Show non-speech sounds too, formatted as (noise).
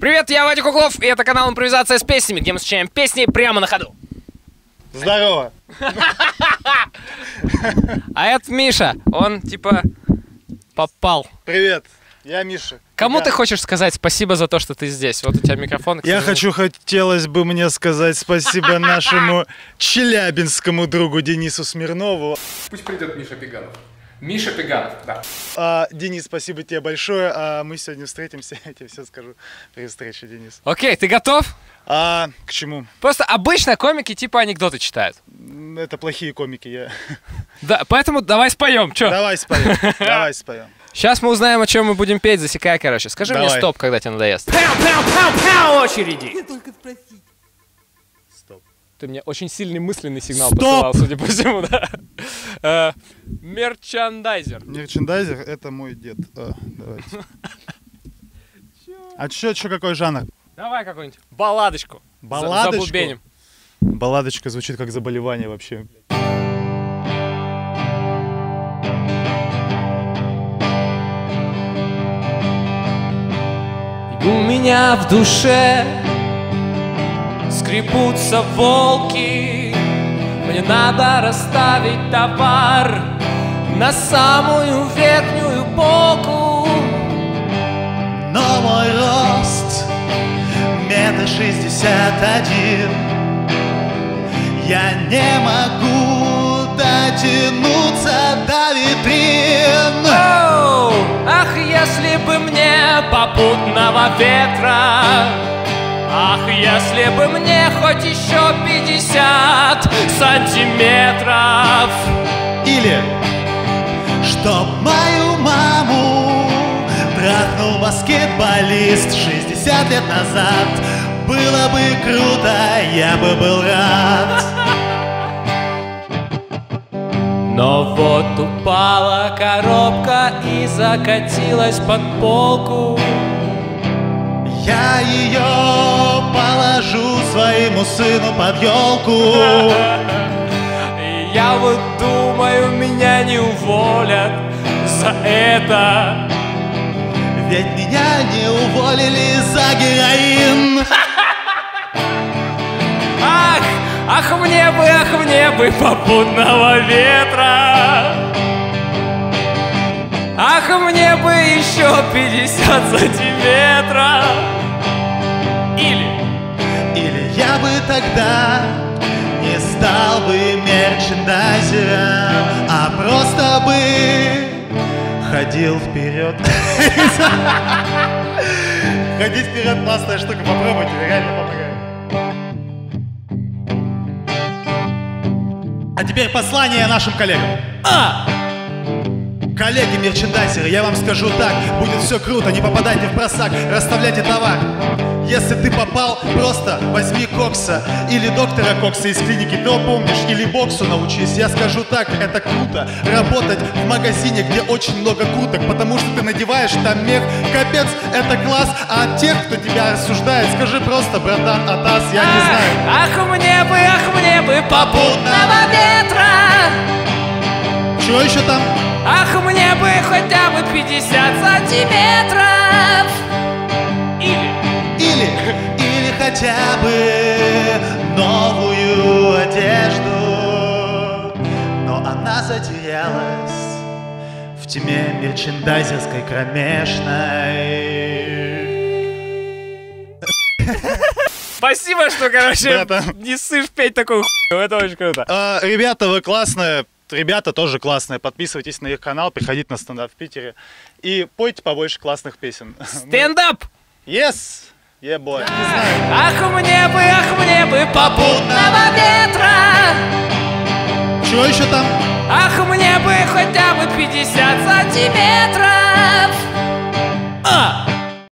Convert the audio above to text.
Привет, я Вадик Углов, и это канал «Импровизация с песнями», где мы встречаем песни прямо на ходу. Здорово. А это Миша, он типа попал. Привет. Я Миша. Кому Я- ты хочешь сказать спасибо за то, что ты здесь? Вот у тебя микрофон. Я хочу, хотелось бы мне сказать спасибо (laughs) нашему челябинскому другу Денису Смирнову. Пусть придет Миша Пеганов. Миша Пеганов, да. А, Денис, спасибо тебе большое. А мы сегодня встретимся, (laughs) я тебе все скажу при встрече, Денис. Окей, ты готов? А к чему? Просто обычно комики типа анекдоты читают. Это плохие комики. Я... (laughs) Да, поэтому давай споем. Чё? Давай споем. (laughs) Давай споем. Сейчас мы узнаем, о чем мы будем петь, засекай, короче. Скажи мне Давай. стоп, когда тебе надоест. Пау-пау-пау-пау очереди! Стоп. Ты мне очень сильный мысленный сигнал Стоп! посылал, судя по всему, да. Мерчандайзер. Мерчендайзер — это мой дед. А, давайте. А чё, чё, какой жанр? Давай какую-нибудь балладочку. Балладочку? Забубеним. Балладочка звучит как заболевание вообще. У меня в душе скребутся волки Мне надо расставить товар на самую верхнюю полку Но мой рост метр шестьдесят один. Я не могу дотянуться до витрин. Оу, ах, если бы мне попутного ветра. Ах, если бы мне хоть еще 50 сантиметров. Или трахнул баскетболист 60 лет назад. Было бы круто, я бы был рад. Но вот упала коробка и закатилась под полку. Я ее положу своему сыну под елку. Я вот думаю, меня не уволят за это Ведь меня не уволили за героин. (laughs) Ах, ах мне бы, ах мне бы попутного ветра. Ах, мне бы еще 50 сантиметров. Или Или я бы тогда не стал бы мерчендайзером А просто бы ходил вперед (laughs) Ходить вперед классная штука, попробуйте, реально помогает А теперь послание нашим коллегам. А! Коллеги мерчендайзеры, я вам скажу так, будет все круто, не попадайте в просак, расставляйте товар. Если ты попал, просто возьми Кокса или доктора Кокса из клиники, ты его помнишь, или боксу научись. Я скажу так, это круто, работать в магазине, где очень много курток, потому что ты надеваешь там мех, капец, это класс, а от тех, кто тебя рассуждает, скажи просто, братан, Атас, я не знаю. Ах, мне бы, ах, мне бы попутного ветра Чего еще там? Ах, мне бы хотя бы 50 сантиметров. Или. Или, или хотя бы новую одежду. Но она затерялась в тьме мерчендайзерской кромешной. Спасибо, что, короче, Братан. не сышь петь такую хуйню, это очень круто. А, Ребята, вы классные, ребята тоже классные Подписывайтесь на их канал, приходите на стендап в Питере И пойте побольше классных песен (laughs) Стендап! Yes! Yeah, boy. Ах, мне бы, ах, мне бы попутного ветра Чего еще там? Ах, мне бы хотя бы 50 сантиметров А!